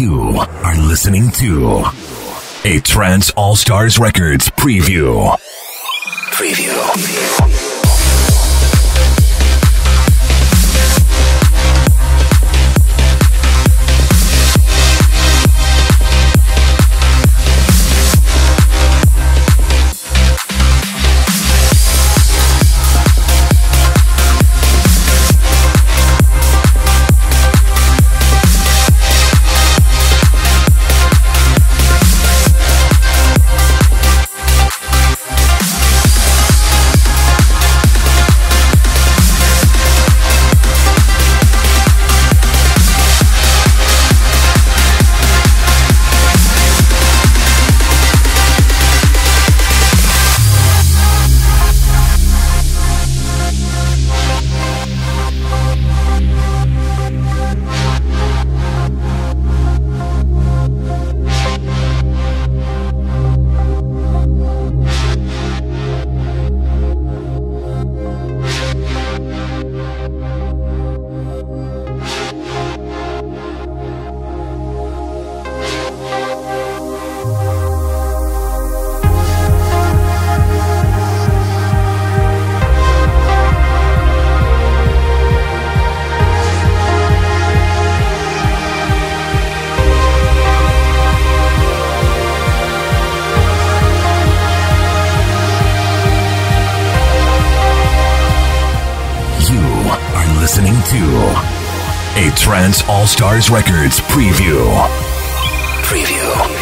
are listening to a Trance All Stars Records preview. Preview. All Stars Records preview. Preview.